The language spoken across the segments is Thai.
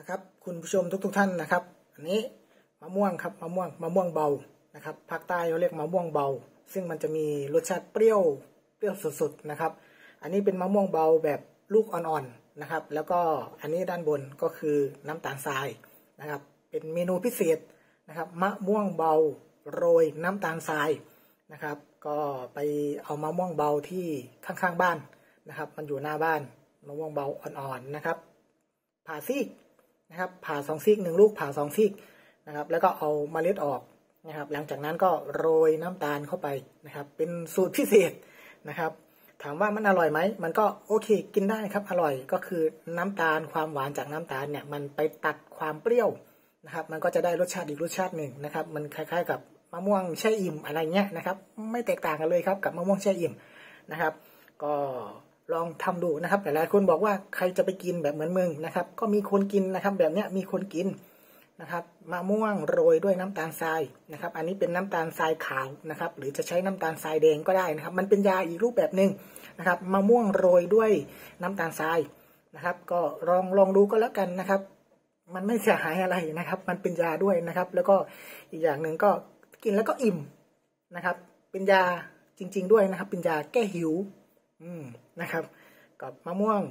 นะครับคุณผู้ชมทุกๆทท่านนะครับ อันนี้มะม่วงครับมะม่วงมะม่วงเบานะครับภาคใต้เขาเรียกมะม่วงเบา ซึ่งมันจะมีรสชาติเปรี้ยวเปรี้ยวสุดๆนะครับ อันนี้เป็นมะม่วงเบาแบบลูกอ่อนๆนะครับ แล้วก็อันนี้ด้านบนก็คือน้ำตาลทรายนะครับ เป็นเมนูพิเศษนะครับมะม่วงเบาโรยน้ำตาลทรายนะครับ ก็ไปเอามะม่วงเบาที่ข้างๆบ้านนะครับ มันอยู่หน้าบ้านมะม่วงเบาอ่อนๆนะครับผ่าซีก นะครับผ่าสองซีกหนึ่งลูกผ่าสองซีกนะครับ แล้วก็เอาเมล็ดออกนะครับ หลังจากนั้นก็โรยน้ำตาลเข้าไปนะครับ เป็นสูตรพิเศษนะครับ ถามว่ามันอร่อยไหมมันก็โอเค กินได้ครับอร่อยก็คือน้ำตาลความหวานจากน้ำตาลเนี่ยมันไปตัดความเปรี้ยวนะครับ มันก็จะได้รสชาติอีกรสชาติหนึ่งนะครับ มันคล้ายๆกับมะม่วงแช่อิ่มอะไรเงี้ยนะครับ ไม่แตกต่างกันเลยครับกับมะม่วงแช่อิ่มนะครับ ก็ ลองทำดูนะครับหลายๆคนบอกว่าใครจะไปกินแบบเหมือนมึงนะครับ ก็มีคนกินนะครับ แบบเนี้ยมีคนกินนะครับมะม่วงโรยด้วยน้ำตาลทรายนะครับ อันนี้เป็นน้ำตาลทรายขาวนะครับ หรือจะใช้น้ำตาลทรายแดงก็ได้นะครับ มันเป็นยาอีกรูปแบบหนึ่งนะครับมะม่วงโรยด้วยน้ำตาลทรายนะครับ ก็ลองลองดูก็แล้วกันนะครับ มันไม่เสียหายอะไรนะครับ มันเป็นยาด้วยนะครับ แล้วก็อีกอย่างหนึ่งก็กินแล้วก็อิ่มนะครับ เป็นยาจริง ๆ ด้วยนะครับ เป็นยาแก้หิว อืม นะครับ กับมะม่วง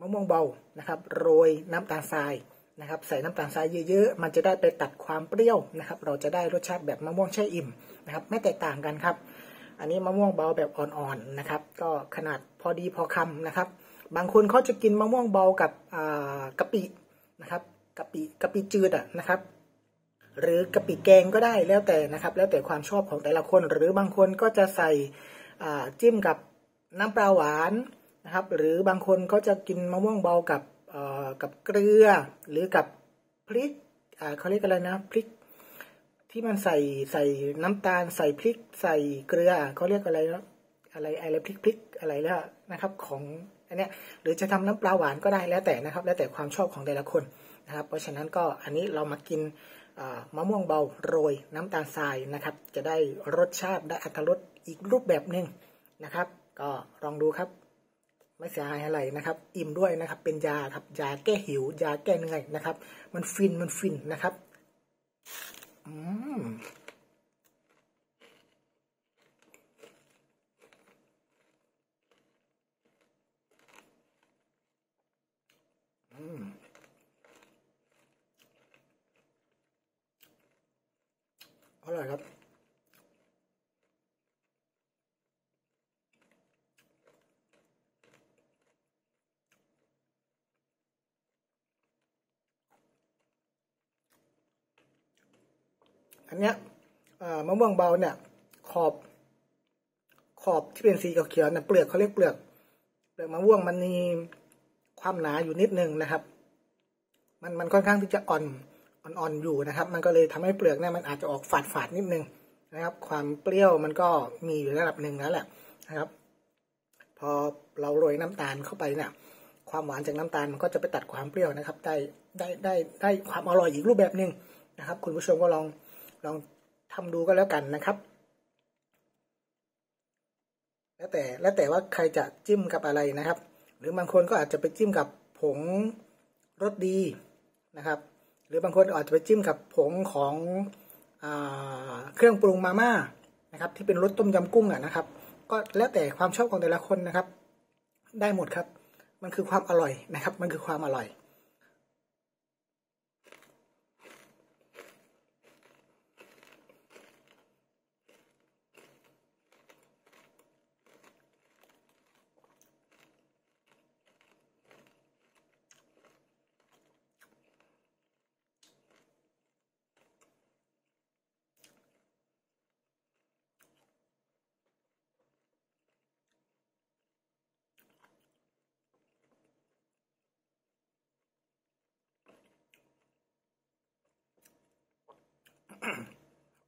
มะม่วงเบานะครับ โรยน้ำตาลทรายนะครับ ใส่น้ำตาลทรายเยอะๆ มันจะได้ไปตัดความเปรี้ยวนะครับ เราจะได้รสชาติแบบมะม่วงแช่อิ่มนะครับ ไม่แตกต่างกันครับ อันนี้มะม่วงเบาแบบอ่อนๆนะครับ ก็ขนาดพอดีพอคำนะครับ บางคนเขาจะกินมะม่วงเบากับกะปินะครับกะปิกะปิจืดอะนะครับ หรือกะปิแกงก็ได้แล้วแต่นะครับ แล้วแต่ความชอบของแต่ละคน หรือบางคนก็จะใส่จิ้มกับ น้ำปลาหวานนะครับ หรือบางคนก็จะกินมะม่วงเบากับกับเกลือ หรือกับพริกเขาเรียกอะไรนะพริก ที่มันใส่ใส่น้ำตาล ใส่พริก ใส่เกลือเขาเรียกอะไรนะอะไรอะไรพริกพริกอะไรแล้วนะครับ ของอันเนี้ยหรือจะทำน้ำปลาหวานก็ได้แล้วแต่นะครับ แล้วแต่ความชอบของแต่ละคนนะครับ เพราะฉะนั้นก็อันนี้เรามากินมะม่วงเบาโรยน้ำตาลทรายนะครับ จะได้รสชาติได้อัตรสอีกรูปแบบหนึ่งนะครับ ก็ลองดูครับ ไม่เสียหายอะไรนะครับ อิ่มด้วยนะครับ เป็นยาครับยาแก้หิวยาแก้เหนื่อยนะครับ มันฟินมันฟินนะครับอืมอร่อยครับ อันเนี้ยมะม่วงเบาเนี่ยขอบ ขอบที่เป็นสีเขียวๆเนี่ยเปลือกเขาเรียกเปลือก เปลือกมะม่วงมันมีความหนาอยู่นิดนึงนะครับ มันมันค่อนข้างที่จะอ่อนอ่อนๆอยู่นะครับ มันก็เลยทำให้เปลือกเนี่ยมันอาจจะออกฝาดฝาดนิดนึงนะครับ ความเปรี้ยวมันก็มีอยู่ระดับหนึ่งแล้วแหละนะครับ พอเราโรยน้ำตาลเข้าไปเนี่ยความหวานจากน้ำตาลมันก็จะไปตัดความเปรี้ยวนะครับ ได้ได้ได้ได้ความอร่อยอีกรูปแบบหนึ่งนะครับ คุณผู้ชมก็ลอง ลองทำดูก็แล้วกันนะครับ แล้วแต่แล้วแต่ว่าใครจะจิ้มกับอะไรนะครับ หรือบางคนก็อาจจะไปจิ้มกับผงรสดีนะครับ หรือบางคนอาจจะไปจิ้มกับผงของอเครื่องปรุงมาม่านะครับ ที่เป็นรสต้มยำกุ้งอะนะครับ ก็แล้วแต่ความชอบของแต่ละคนนะครับ ได้หมดครับ มันคือความอร่อยนะครับ มันคือความอร่อย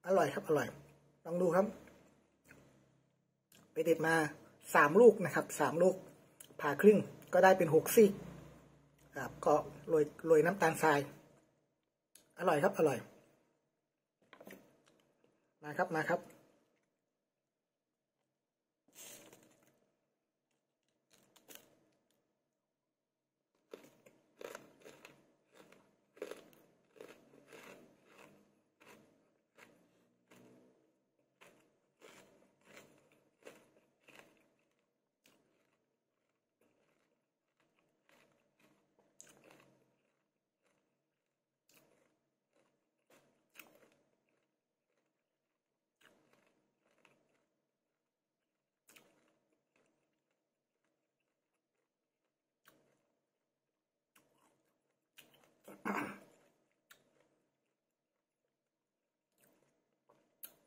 อร่อยครับ อร่อย ลองดูครับ ไปเด็ดมาสามลูกนะครับสามลูกผ่าครึ่งก็ได้เป็นหกซี่ครับก็โรยโรยน้ำตาลทราย อร่อยครับ อร่อย มาครับมาครับ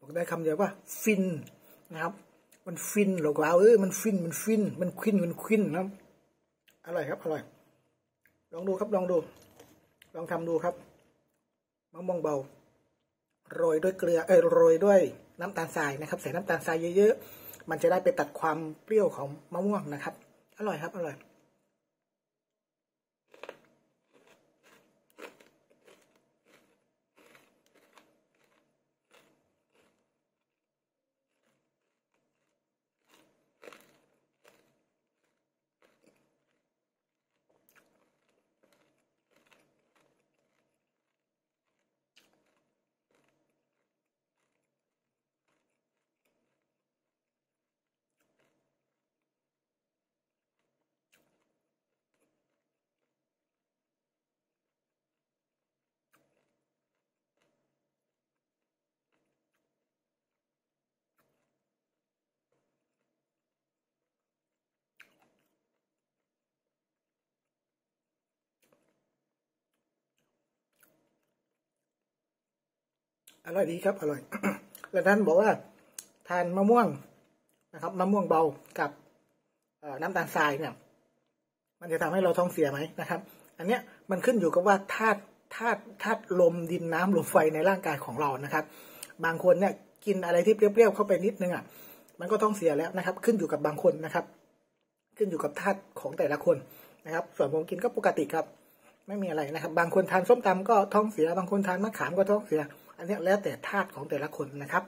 บอกได้คำเดียวว่าฟินนะครับ มันฟินหรอกเราเออมันฟินมันฟิน มันควินมันควินนะอร่อยครับอร่อยลองดูครับลองดู ลองทำดูครับมะม่วงเบาโรยด้วยเกลือเออโรยด้วยน้ำตาลทรายนะครับ ใส่น้ำตาลทรายเยอะๆมันจะได้ไปตัดความเปรี้ยวของมะม่วงนะครับ อร่อยครับอร่อย อร่อยดีครับ อร่อย แล้วท่านบอกว่าทานมะม่วงนะครับมะม่วงเบากับน้ำตาลทรายเนี่ย มันจะทำให้เราท้องเสียไหมนะครับ อันเนี้ยมันขึ้นอยู่กับว่าธาตุธาตุธาตุลมดินน้ำลมไฟในร่างกายของเรานะครับ บางคนเนี่ยกินอะไรที่เปรี้ยวๆเข้าไปนิดนึงอะมันก็ท้องเสียแล้วนะครับ ขึ้นอยู่กับบางคนนะครับ ขึ้นอยู่กับธาตุของแต่ละคนนะครับ ส่วนผมกินก็ปกติครับ ไม่มีอะไรนะครับ บางคนทานส้มตำก็ท้องเสีย บางคนทานมะขามก็ท้องเสีย อันนี้แล้วแต่ธาตุของแต่ละคนนะครับ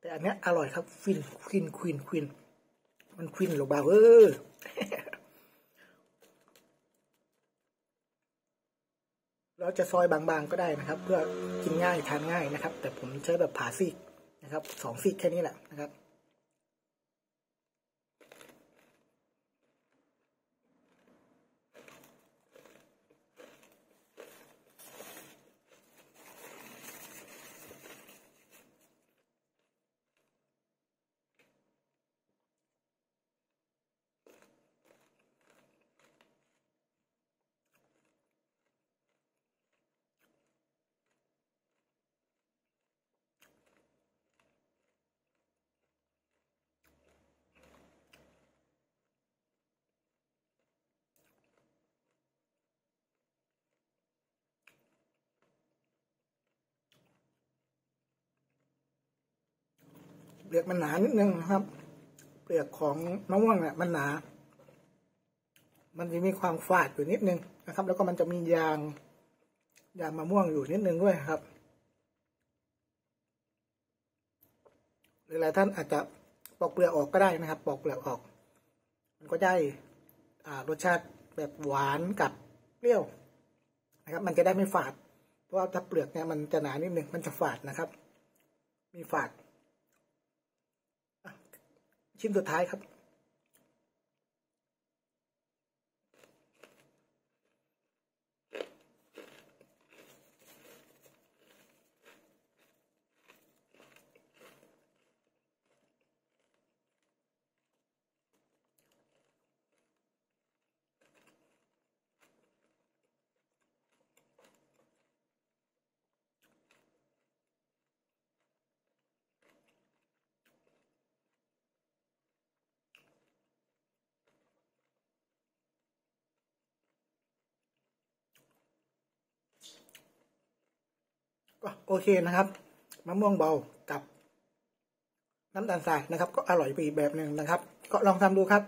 แต่อันนี้อร่อยครับฟินควินควินควินมันควินหรือเปล่าเออเราจะซอยบางๆก็ได้นะครับ เพื่อกินง่ายทานง่ายนะครับ แต่ผมใช้แบบผ่าซีกนะครับสองซีกแค่นี้แหละนะครับ เปลือกมันหนานิดนึงนะครับ เปลือกของมะม่วงเนี่ยมันหนา มันจะมีความฝาดอยู่นิดนึงนะครับ แล้วก็มันจะมียางยางมะม่วงอยู่นิดนึงด้วยครับหรือหลายท่านอาจจะปอกเปลือกออกก็ได้นะครับ ปอกเปลือกออก มันก็ได้รสชาติแบบหวานกับเปรี้ยวนะครับ มันจะได้ไม่ฝาด เพราะว่าถ้าเปลือกเนี่ยมันจะหนานิดนึงมันจะฝาดนะครับ มีฝาด ชิ้นสุดท้ายครับ ก็โอเคนะครับมะม่วงเบากับน้ำตาลทรายนะครับ ก็อร่อยไปอีกแบบหนึ่งนะครับ ก็ลองทำดูครับ